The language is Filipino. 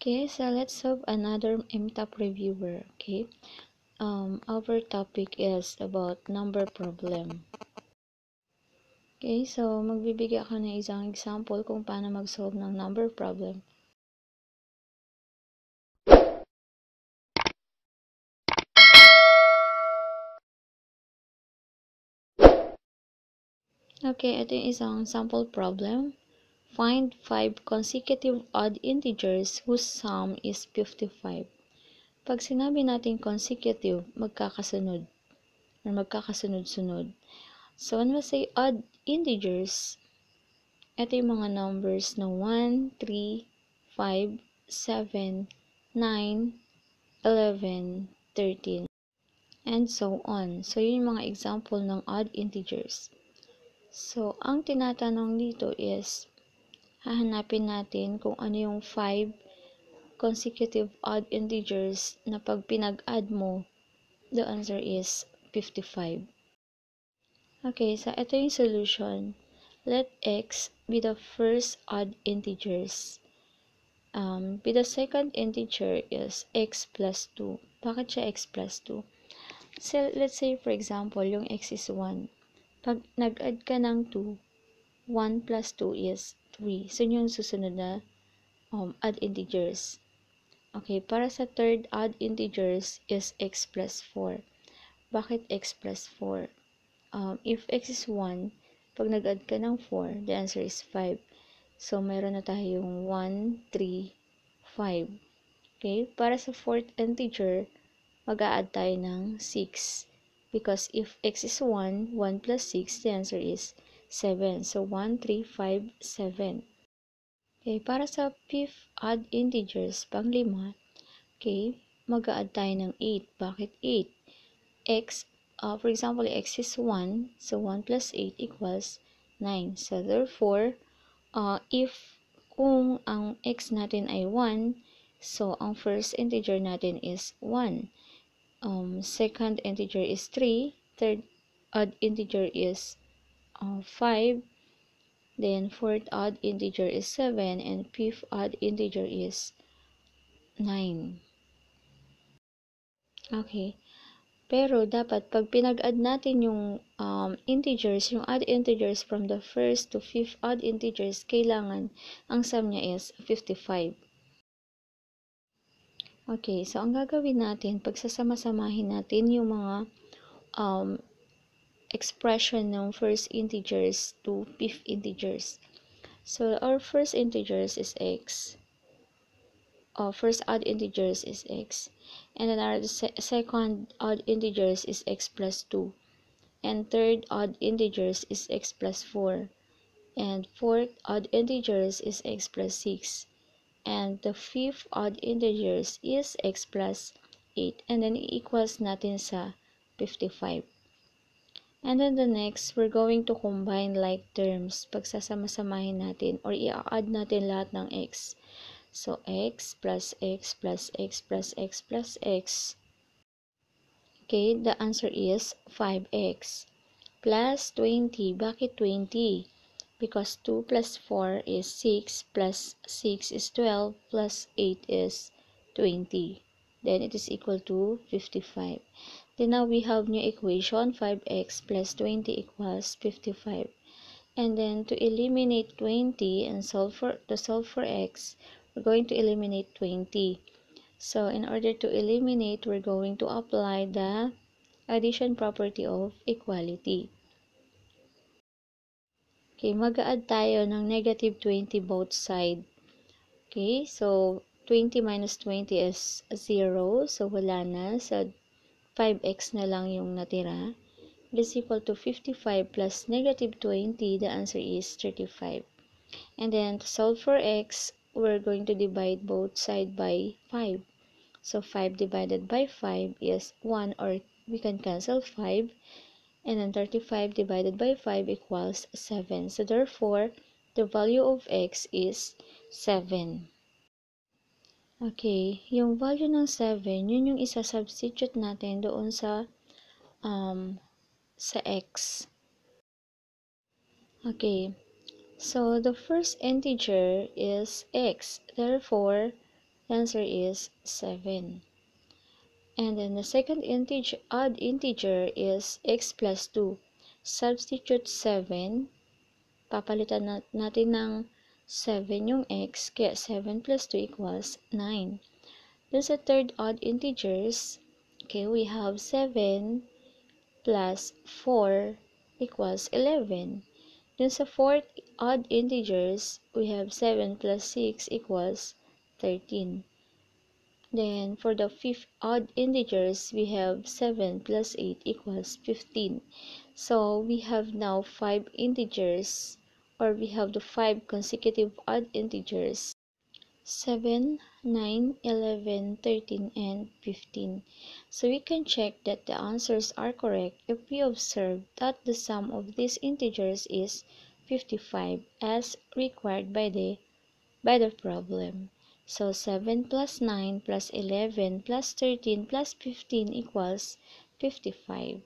Okay, so let's solve another MTAP reviewer. Okay, um, our topic is about number problem. Okay, so magbibigay ako ng isang example kung paano mag-solve ng number problem. Okay, ito yung isang sample problem. Find 5 consecutive odd integers whose sum is 55. Pag sinabi natin consecutive, magkakasunod or magkakasunod-sunod. So, when we say odd integers, ito yung mga numbers na 1, 3, 5, 7, 9, 11, 13, and so on. So, yun yung mga example ng odd integers. So, ang tinatanong dito is, hahanapin natin kung ano yung 5 consecutive odd integers na pag pinag-add mo, the answer is 55. Okay, so ito yung solution. Let x be the first odd integers. Um, be the second integer is x plus 2. Bakit siya x plus 2? So, let's say, for example, yung x is 1. Pag nag-add ka ng 2, 1 plus 2 is 3. So, yun susunod na um, odd integers. Okay, para sa third odd integers is x plus 4. Bakit x plus 4? Um, if x is 1, pag nag-add ka ng 4, the answer is 5. So, mayroon na tayong 1, 3, 5. Okay, para sa fourth integer, mag-a-add tayo ng 6. Because if x is 1, 1 plus 6, the answer is 7. So, 1, 3, 5, 7. Okay, para sa fifth odd integers, pang lima, okay, mag-a-add tayo ng 8. Bakit 8? x, uh, for example, x is 1, so 1 plus 8 equals 9. So, therefore, uh, if kung ang x natin ay 1, so ang first integer natin is 1. Um, second integer is 3. Third odd integer is uh, 5. Then, fourth odd integer is 7. And fifth odd integer is 9. Okay. Pero, dapat, pag pinag-add natin yung um, integers, yung odd integers from the first to fifth odd integers, kailangan, ang sum niya is 55. Okay, so ang gagawin natin, pagsasama-samahin natin yung mga um, expression ng first integers to fifth integers. So, our first integers is x. Our first odd integers is x. And then our se second odd integers is x plus 2. And third odd integers is x plus 4. And fourth odd integers is x plus 6. And the fifth odd integers is x plus 8. And then equals natin sa 55. And then the next, we're going to combine like terms. Pagsasama-samahin natin or i-add natin lahat ng x. So, x plus x plus x plus x plus x. Okay, the answer is 5x. Plus 20. Bakit 20? Because 2 plus 4 is 6, plus 6 is 12, plus 8 is 20. Then, it is equal to 55. Then now we have new equation 5x plus 20 equals 55. And then to eliminate 20 and solve for to solve for x, we're going to eliminate 20. So in order to eliminate, we're going to apply the addition property of equality. Okay, mag-add tayo ng negative 20 both side. Okay, so 20 minus 20 is 0. So wala na. So 5x na lang yung natira. It is equal to 55 plus negative 20. The answer is 35. And then to solve for x, we're going to divide both side by 5. So 5 divided by 5 is 1 or we can cancel 5. And then 35 divided by 5 equals 7. So therefore, the value of x is 7. Okay, yung value ng 7, yun yung isa-substitute natin doon sa um, sa x. Okay, so the first integer is x. Therefore, The answer is 7. And then the second integer, odd integer is x plus 2. Substitute 7. Papalitan natin ng 7 yung x, kaya 7 plus 2 equals 9. Then sa third odd integers, okay, we have 7 plus 4 equals 11. Then sa fourth odd integers, we have 7 plus 6 equals 13. Then, for the fifth odd integers, we have 7 plus 8 equals 15. So, we have now 5 integers, or we have the 5 consecutive odd integers. 7, 9, 11, 13, and 15. So, we can check that the answers are correct if we observe that the sum of these integers is 55 as required by the, by the problem. So, 7 plus 9 plus 11 plus 13 plus 15 equals 55.